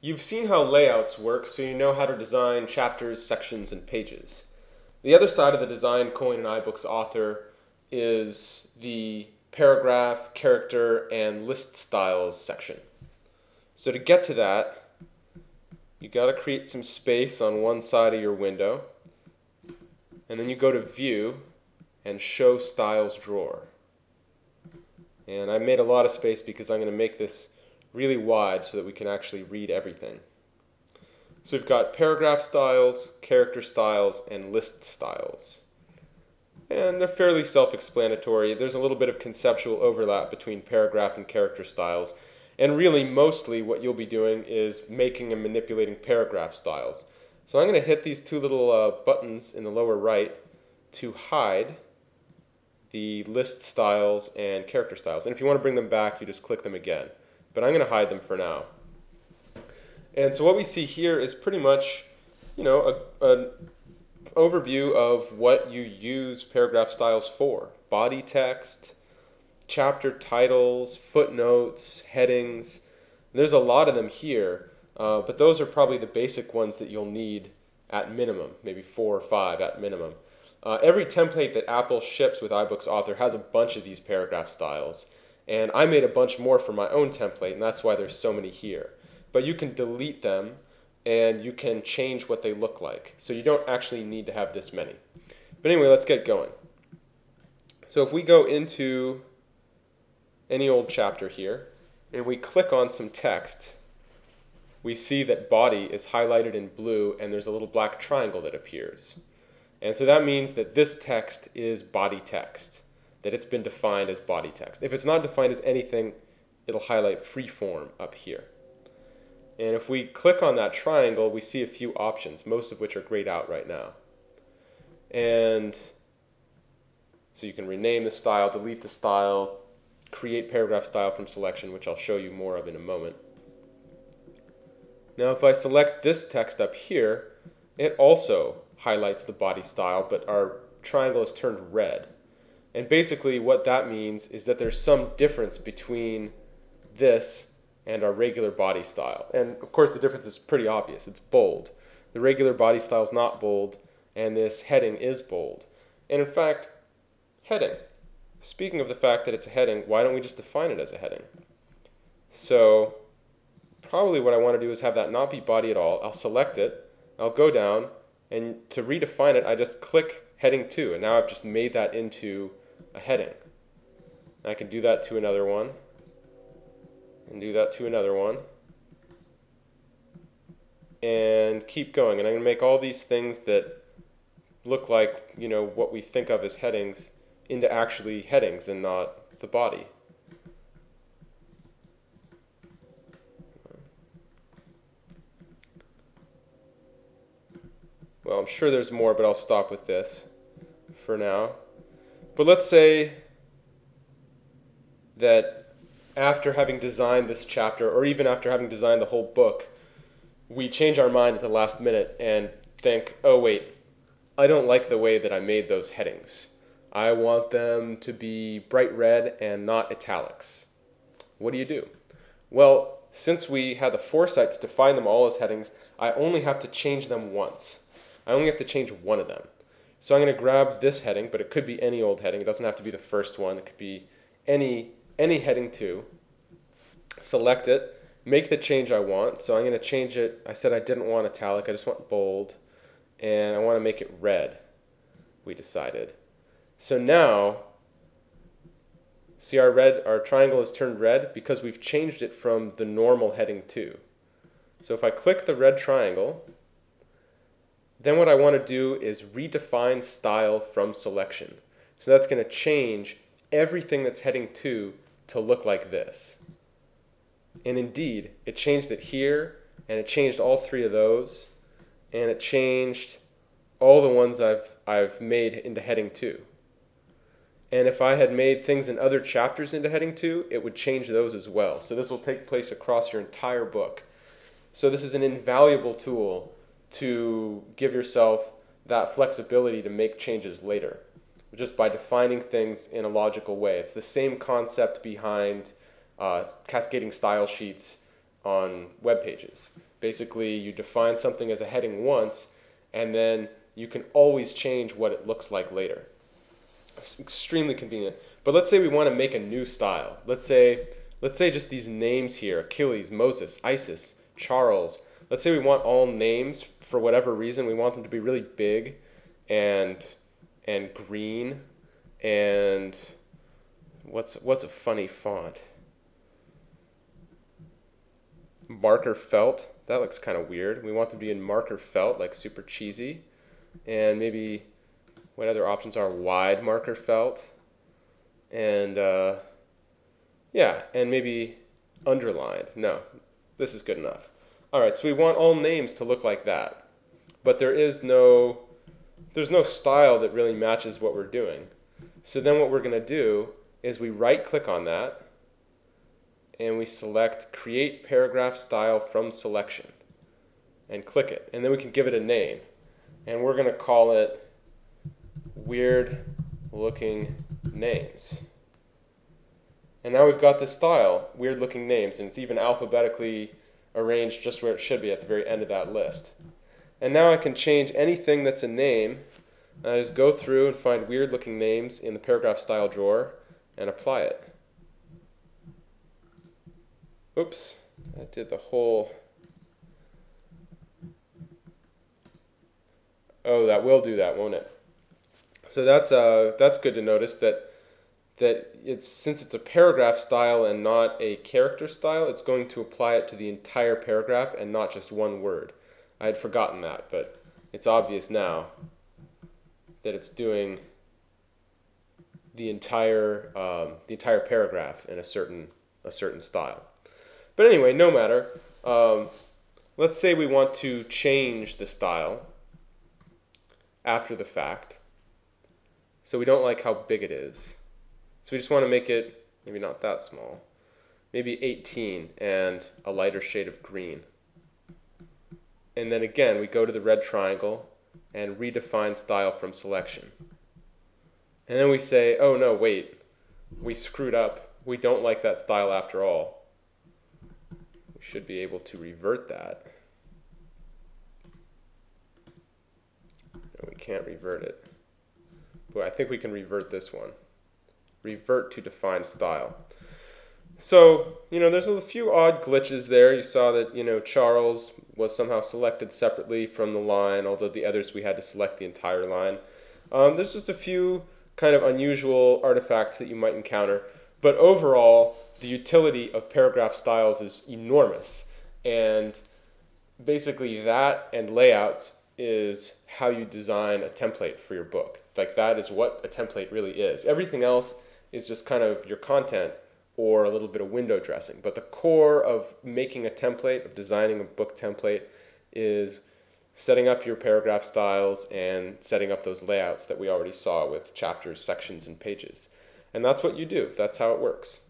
You've seen how layouts work, so you know how to design chapters, sections, and pages. The other side of the design coin in iBooks Author is the paragraph, character, and list styles section. So to get to that, you got to create some space on one side of your window, and then you go to View and Show Styles drawer. And I made a lot of space because I'm going to make this really wide so that we can actually read everything. So we've got paragraph styles, character styles, and list styles. And they're fairly self-explanatory. There's a little bit of conceptual overlap between paragraph and character styles. And really, mostly what you'll be doing is making and manipulating paragraph styles. So I'm going to hit these two little uh, buttons in the lower right to hide the list styles and character styles. And if you want to bring them back, you just click them again but I'm going to hide them for now. And so what we see here is pretty much, you know, an overview of what you use paragraph styles for. Body text, chapter titles, footnotes, headings. There's a lot of them here, uh, but those are probably the basic ones that you'll need at minimum, maybe four or five at minimum. Uh, every template that Apple ships with iBooks Author has a bunch of these paragraph styles. And I made a bunch more for my own template, and that's why there's so many here. But you can delete them and you can change what they look like. So you don't actually need to have this many. But anyway, let's get going. So if we go into any old chapter here and we click on some text, we see that body is highlighted in blue and there's a little black triangle that appears. And so that means that this text is body text that it's been defined as body text. If it's not defined as anything, it'll highlight free form up here. And if we click on that triangle, we see a few options, most of which are grayed out right now. And so you can rename the style, delete the style, create paragraph style from selection, which I'll show you more of in a moment. Now if I select this text up here, it also highlights the body style, but our triangle is turned red. And basically what that means is that there's some difference between this and our regular body style. And of course the difference is pretty obvious. It's bold. The regular body style is not bold, and this heading is bold. And in fact, heading. Speaking of the fact that it's a heading, why don't we just define it as a heading? So probably what I want to do is have that not be body at all. I'll select it, I'll go down, and to redefine it, I just click heading 2, and now I've just made that into a heading. I can do that to another one, and do that to another one, and keep going. And I'm going to make all these things that look like, you know, what we think of as headings into actually headings and not the body. Well, I'm sure there's more, but I'll stop with this for now. But let's say that after having designed this chapter, or even after having designed the whole book, we change our mind at the last minute and think, oh, wait, I don't like the way that I made those headings. I want them to be bright red and not italics. What do you do? Well, since we had the foresight to define them all as headings, I only have to change them once. I only have to change one of them. So I'm going to grab this heading, but it could be any old heading. It doesn't have to be the first one. It could be any, any heading too. Select it, make the change I want. So I'm going to change it. I said I didn't want italic. I just want bold. And I want to make it red, we decided. So now, see our red, our triangle is turned red because we've changed it from the normal heading two. So if I click the red triangle, then what I want to do is redefine style from selection. So that's going to change everything that's heading 2 to look like this. And indeed, it changed it here, and it changed all three of those, and it changed all the ones I've, I've made into heading 2. And if I had made things in other chapters into heading 2, it would change those as well. So this will take place across your entire book. So this is an invaluable tool to give yourself that flexibility to make changes later just by defining things in a logical way. It's the same concept behind uh, cascading style sheets on web pages. Basically, you define something as a heading once, and then you can always change what it looks like later. It's extremely convenient. But let's say we want to make a new style. Let's say, let's say just these names here, Achilles, Moses, Isis, Charles. Let's say we want all names for whatever reason. We want them to be really big and and green and what's what's a funny font? Marker felt. That looks kind of weird. We want them to be in marker felt, like super cheesy. And maybe what other options are wide marker felt. And uh, yeah, and maybe underlined. No, this is good enough. All right, so we want all names to look like that. But there is no there's no style that really matches what we're doing. So then what we're going to do is we right click on that and we select create paragraph style from selection and click it. And then we can give it a name. And we're going to call it weird looking names. And now we've got this style, weird looking names, and it's even alphabetically arranged just where it should be at the very end of that list. And now I can change anything that's a name. And I just go through and find weird looking names in the paragraph style drawer and apply it. Oops, I did the whole. Oh, that will do that, won't it? So that's uh, that's good to notice that that it's since it's a paragraph style and not a character style, it's going to apply it to the entire paragraph and not just one word. I had forgotten that, but it's obvious now that it's doing the entire um, the entire paragraph in a certain a certain style. But anyway, no matter. Um, let's say we want to change the style after the fact. So we don't like how big it is. So we just want to make it maybe not that small. Maybe 18 and a lighter shade of green. And then again, we go to the red triangle and redefine style from selection. And then we say, oh no, wait, we screwed up. We don't like that style after all. We should be able to revert that. No, we can't revert it. But I think we can revert this one. Revert to define style. So, you know, there's a few odd glitches there. You saw that, you know, Charles was somehow selected separately from the line, although the others we had to select the entire line. Um, there's just a few kind of unusual artifacts that you might encounter. But overall, the utility of paragraph styles is enormous. And basically, that and layouts is how you design a template for your book. Like, that is what a template really is. Everything else is just kind of your content or a little bit of window dressing. But the core of making a template, of designing a book template, is setting up your paragraph styles and setting up those layouts that we already saw with chapters, sections, and pages. And that's what you do. That's how it works.